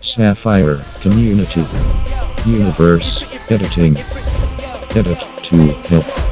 Sapphire Community Universe Editing. Edit to help